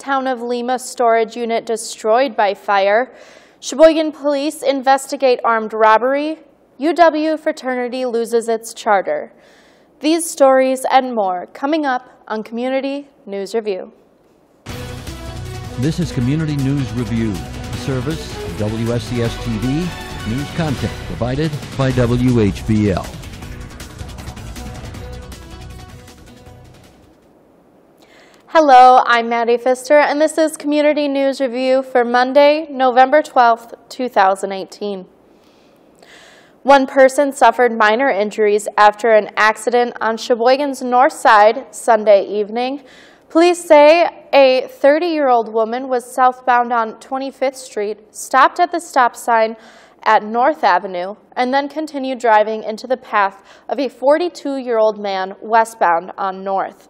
Town of Lima storage unit destroyed by fire. Sheboygan police investigate armed robbery. UW fraternity loses its charter. These stories and more coming up on Community News Review. This is Community News Review, service WSCS TV, news content provided by WHBL. Hello, I'm Maddie Pfister, and this is Community News Review for Monday, November 12th, 2018. One person suffered minor injuries after an accident on Sheboygan's north side Sunday evening. Police say a 30-year-old woman was southbound on 25th Street, stopped at the stop sign at North Avenue, and then continued driving into the path of a 42-year-old man westbound on North.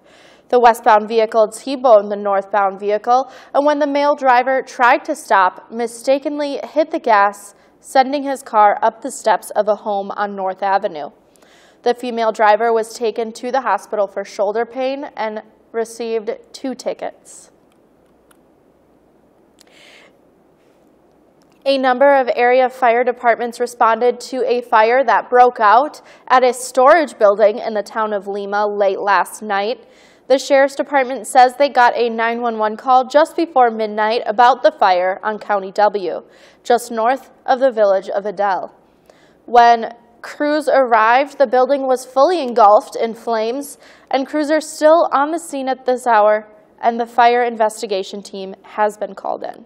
The westbound vehicle T-boned the northbound vehicle, and when the male driver tried to stop, mistakenly hit the gas, sending his car up the steps of a home on North Avenue. The female driver was taken to the hospital for shoulder pain and received two tickets. A number of area fire departments responded to a fire that broke out at a storage building in the town of Lima late last night. The Sheriff's Department says they got a 911 call just before midnight about the fire on County W, just north of the village of Adell. When crews arrived, the building was fully engulfed in flames, and crews are still on the scene at this hour, and the fire investigation team has been called in.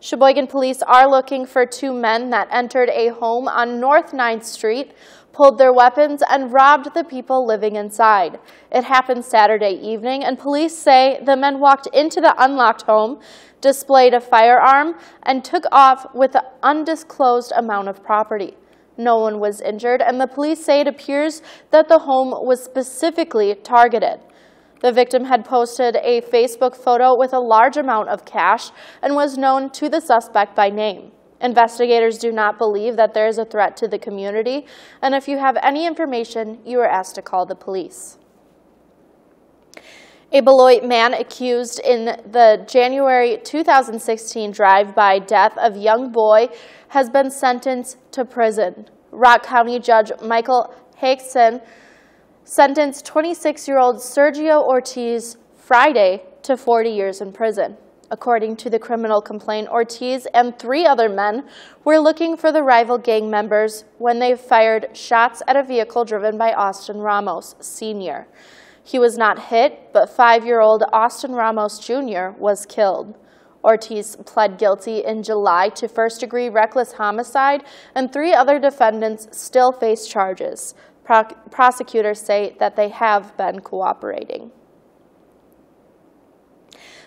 Sheboygan police are looking for two men that entered a home on North 9th Street pulled their weapons, and robbed the people living inside. It happened Saturday evening, and police say the men walked into the unlocked home, displayed a firearm, and took off with an undisclosed amount of property. No one was injured, and the police say it appears that the home was specifically targeted. The victim had posted a Facebook photo with a large amount of cash and was known to the suspect by name. Investigators do not believe that there is a threat to the community, and if you have any information, you are asked to call the police. A Beloit man accused in the January 2016 drive-by death of young boy has been sentenced to prison. Rock County Judge Michael Haakenson sentenced 26-year-old Sergio Ortiz Friday to 40 years in prison. According to the criminal complaint, Ortiz and three other men were looking for the rival gang members when they fired shots at a vehicle driven by Austin Ramos, Sr. He was not hit, but five-year-old Austin Ramos, Jr. was killed. Ortiz pled guilty in July to first-degree reckless homicide, and three other defendants still face charges. Pro prosecutors say that they have been cooperating.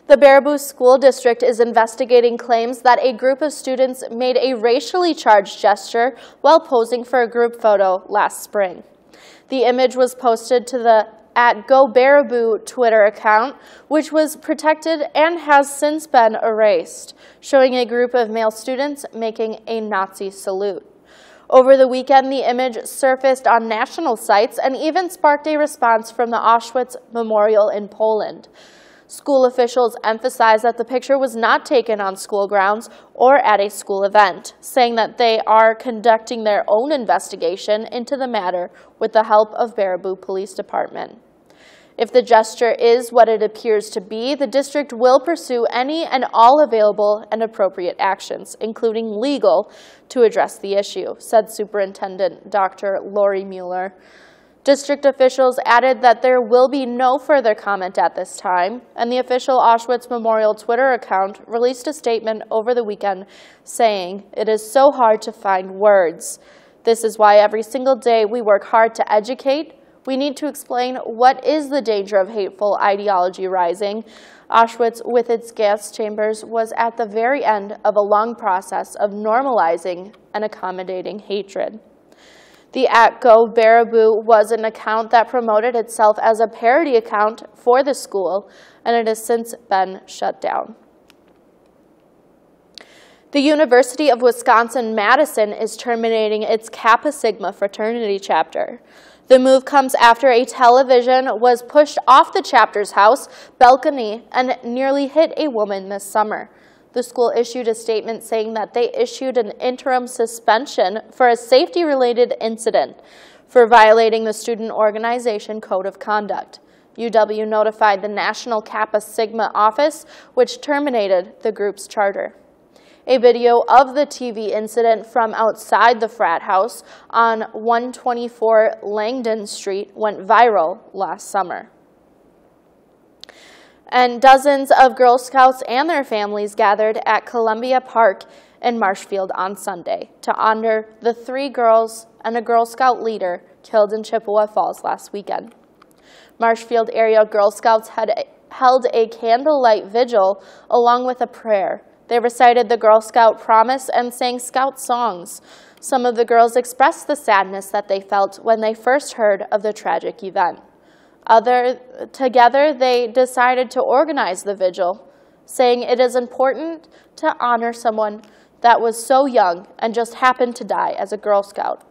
The Baraboo School District is investigating claims that a group of students made a racially charged gesture while posing for a group photo last spring. The image was posted to the at Go Baraboo Twitter account, which was protected and has since been erased, showing a group of male students making a Nazi salute. Over the weekend, the image surfaced on national sites and even sparked a response from the Auschwitz Memorial in Poland. School officials emphasized that the picture was not taken on school grounds or at a school event, saying that they are conducting their own investigation into the matter with the help of Baraboo Police Department. If the gesture is what it appears to be, the district will pursue any and all available and appropriate actions, including legal, to address the issue, said Superintendent Dr. Lori Mueller. District officials added that there will be no further comment at this time, and the official Auschwitz Memorial Twitter account released a statement over the weekend saying, It is so hard to find words. This is why every single day we work hard to educate. We need to explain what is the danger of hateful ideology rising. Auschwitz, with its gas chambers, was at the very end of a long process of normalizing and accommodating hatred. The at Go Baraboo was an account that promoted itself as a parody account for the school, and it has since been shut down. The University of Wisconsin-Madison is terminating its Kappa Sigma fraternity chapter. The move comes after a television was pushed off the chapter's house balcony and nearly hit a woman this summer. The school issued a statement saying that they issued an interim suspension for a safety-related incident for violating the Student Organization Code of Conduct. UW notified the National Kappa Sigma office, which terminated the group's charter. A video of the TV incident from outside the frat house on 124 Langdon Street went viral last summer. And dozens of Girl Scouts and their families gathered at Columbia Park in Marshfield on Sunday to honor the three girls and a Girl Scout leader killed in Chippewa Falls last weekend. Marshfield area Girl Scouts had held a candlelight vigil along with a prayer they recited the Girl Scout promise and sang Scout songs. Some of the girls expressed the sadness that they felt when they first heard of the tragic event. Other, together, they decided to organize the vigil, saying it is important to honor someone that was so young and just happened to die as a Girl Scout.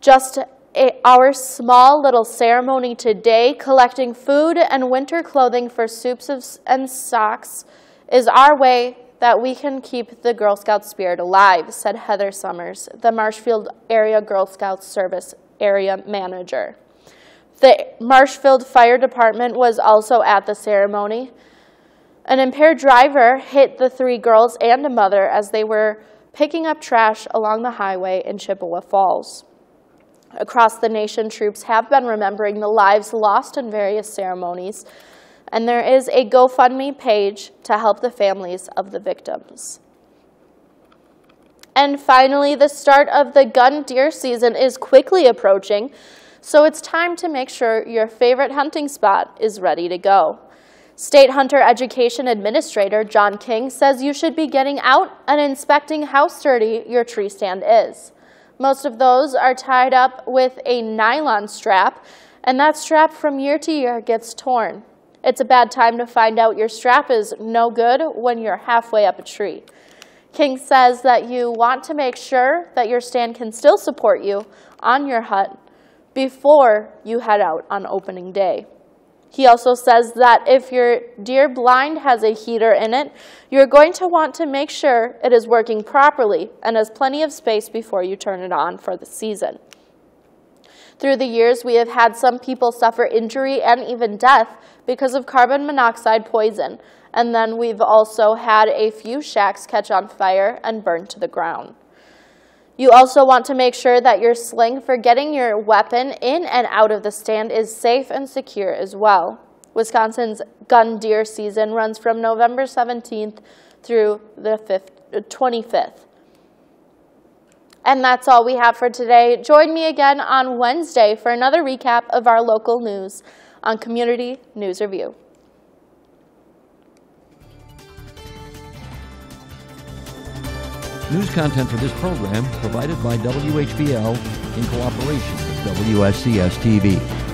Just a, our small little ceremony today, collecting food and winter clothing for soups and socks, is our way that we can keep the Girl Scout spirit alive, said Heather Summers, the Marshfield Area Girl Scouts Service Area Manager. The Marshfield Fire Department was also at the ceremony. An impaired driver hit the three girls and a mother as they were picking up trash along the highway in Chippewa Falls. Across the nation, troops have been remembering the lives lost in various ceremonies, and there is a GoFundMe page to help the families of the victims. And finally, the start of the gun deer season is quickly approaching, so it's time to make sure your favorite hunting spot is ready to go. State Hunter Education Administrator John King says you should be getting out and inspecting how sturdy your tree stand is. Most of those are tied up with a nylon strap, and that strap from year to year gets torn. It's a bad time to find out your strap is no good when you're halfway up a tree. King says that you want to make sure that your stand can still support you on your hut before you head out on opening day. He also says that if your deer blind has a heater in it, you're going to want to make sure it is working properly and has plenty of space before you turn it on for the season. Through the years, we have had some people suffer injury and even death because of carbon monoxide poison. And then we've also had a few shacks catch on fire and burn to the ground. You also want to make sure that your sling for getting your weapon in and out of the stand is safe and secure as well. Wisconsin's gun deer season runs from November 17th through the 5th, 25th. And that's all we have for today. Join me again on Wednesday for another recap of our local news on Community News Review. News content for this program provided by WHBL in cooperation with WSCS TV.